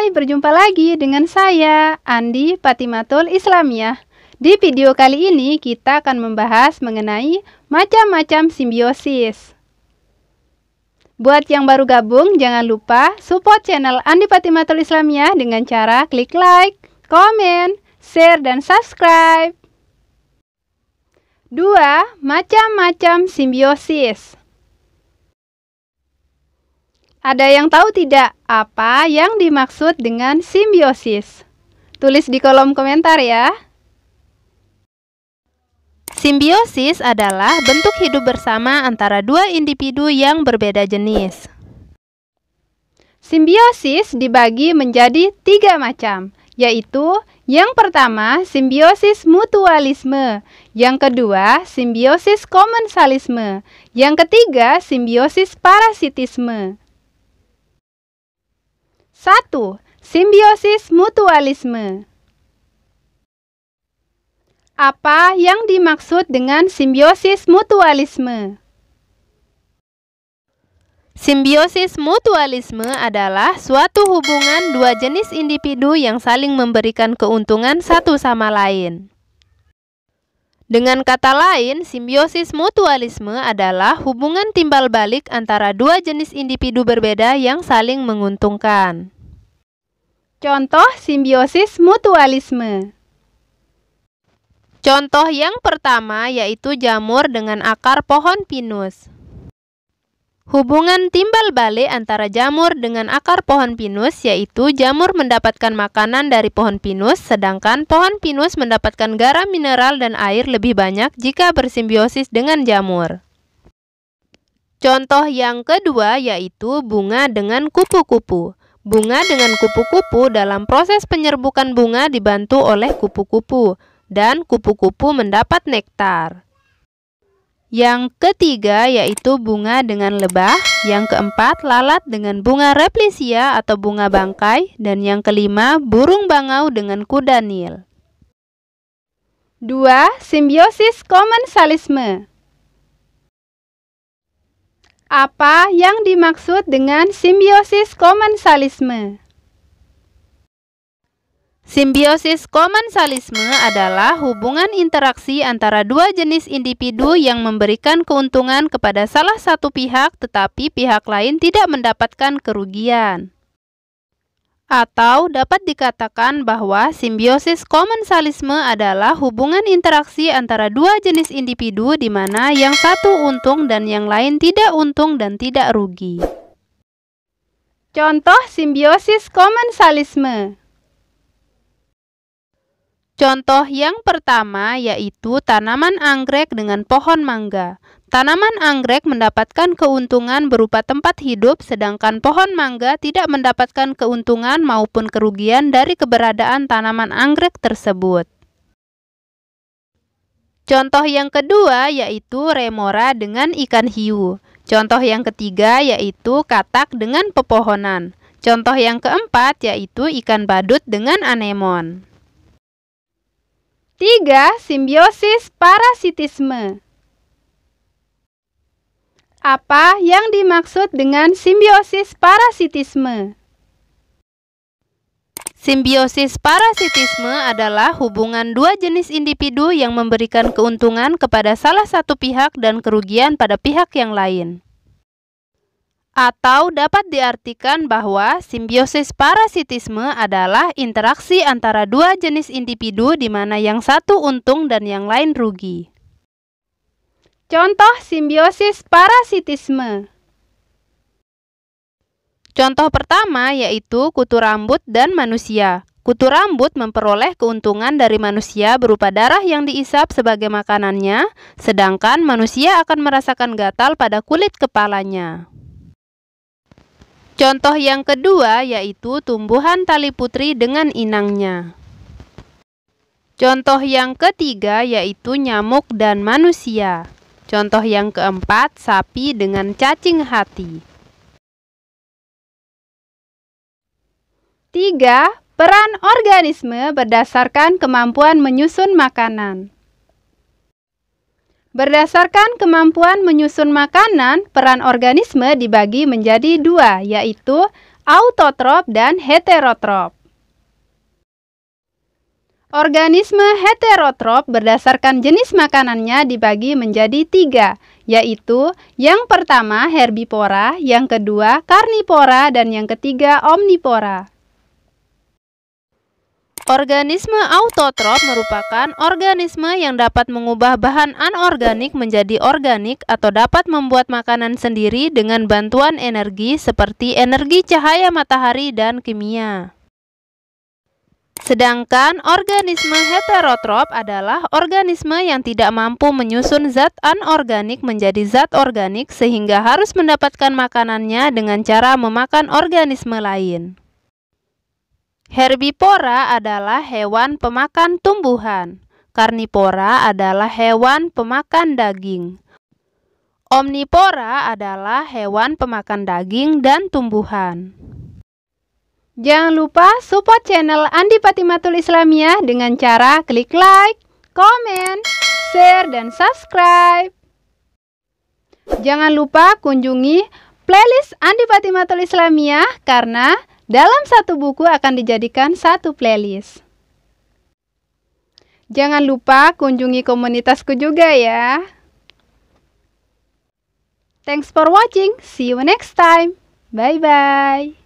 Hai, berjumpa lagi dengan saya, Andi Patimatul Islamiyah. Di video kali ini kita akan membahas mengenai macam-macam simbiosis. Buat yang baru gabung, jangan lupa support channel Andi Patimatul Islamiyah dengan cara klik like, komen, share, dan subscribe. 2. Macam-macam simbiosis ada yang tahu tidak apa yang dimaksud dengan simbiosis? Tulis di kolom komentar ya. Simbiosis adalah bentuk hidup bersama antara dua individu yang berbeda jenis. Simbiosis dibagi menjadi tiga macam, yaitu yang pertama simbiosis mutualisme, yang kedua simbiosis komensalisme, yang ketiga simbiosis parasitisme. 1. Simbiosis mutualisme Apa yang dimaksud dengan simbiosis mutualisme? Simbiosis mutualisme adalah suatu hubungan dua jenis individu yang saling memberikan keuntungan satu sama lain. Dengan kata lain, simbiosis mutualisme adalah hubungan timbal balik antara dua jenis individu berbeda yang saling menguntungkan. Contoh simbiosis mutualisme. Contoh yang pertama yaitu jamur dengan akar pohon pinus. Hubungan timbal balik antara jamur dengan akar pohon pinus yaitu jamur mendapatkan makanan dari pohon pinus sedangkan pohon pinus mendapatkan garam mineral dan air lebih banyak jika bersimbiosis dengan jamur. Contoh yang kedua yaitu bunga dengan kupu-kupu. Bunga dengan kupu-kupu dalam proses penyerbukan bunga dibantu oleh kupu-kupu dan kupu-kupu mendapat nektar. Yang ketiga yaitu bunga dengan lebah, yang keempat lalat dengan bunga replisia atau bunga bangkai, dan yang kelima burung bangau dengan kuda nil. 2. Simbiosis komensalisme Apa yang dimaksud dengan simbiosis komensalisme? Simbiosis komensalisme adalah hubungan interaksi antara dua jenis individu yang memberikan keuntungan kepada salah satu pihak tetapi pihak lain tidak mendapatkan kerugian. Atau dapat dikatakan bahwa simbiosis komensalisme adalah hubungan interaksi antara dua jenis individu di mana yang satu untung dan yang lain tidak untung dan tidak rugi. Contoh simbiosis komensalisme Contoh yang pertama yaitu tanaman anggrek dengan pohon mangga. Tanaman anggrek mendapatkan keuntungan berupa tempat hidup, sedangkan pohon mangga tidak mendapatkan keuntungan maupun kerugian dari keberadaan tanaman anggrek tersebut. Contoh yang kedua yaitu remora dengan ikan hiu. Contoh yang ketiga yaitu katak dengan pepohonan. Contoh yang keempat yaitu ikan badut dengan anemon. 3. Simbiosis parasitisme Apa yang dimaksud dengan simbiosis parasitisme? Simbiosis parasitisme adalah hubungan dua jenis individu yang memberikan keuntungan kepada salah satu pihak dan kerugian pada pihak yang lain. Atau dapat diartikan bahwa simbiosis parasitisme adalah interaksi antara dua jenis individu di mana yang satu untung dan yang lain rugi. Contoh simbiosis parasitisme Contoh pertama yaitu kutu rambut dan manusia. Kutu rambut memperoleh keuntungan dari manusia berupa darah yang diisap sebagai makanannya, sedangkan manusia akan merasakan gatal pada kulit kepalanya. Contoh yang kedua yaitu tumbuhan tali putri dengan inangnya. Contoh yang ketiga yaitu nyamuk dan manusia. Contoh yang keempat, sapi dengan cacing hati. Tiga, peran organisme berdasarkan kemampuan menyusun makanan. Berdasarkan kemampuan menyusun makanan, peran organisme dibagi menjadi dua, yaitu autotrop dan heterotrop. Organisme heterotrop berdasarkan jenis makanannya dibagi menjadi tiga, yaitu yang pertama herbivora, yang kedua karnivora, dan yang ketiga omnivora. Organisme autotrop merupakan organisme yang dapat mengubah bahan anorganik menjadi organik atau dapat membuat makanan sendiri dengan bantuan energi seperti energi cahaya matahari dan kimia. Sedangkan organisme heterotrop adalah organisme yang tidak mampu menyusun zat anorganik menjadi zat organik sehingga harus mendapatkan makanannya dengan cara memakan organisme lain. Herbivora adalah hewan pemakan tumbuhan. Karnivora adalah hewan pemakan daging. Omnivora adalah hewan pemakan daging dan tumbuhan. Jangan lupa support channel Andi Patimatul Islamiyah dengan cara klik like, komen, share, dan subscribe. Jangan lupa kunjungi playlist Andi Patimatul Islamiyah karena dalam satu buku akan dijadikan satu playlist. Jangan lupa kunjungi komunitasku juga ya. Thanks for watching. See you next time. Bye bye.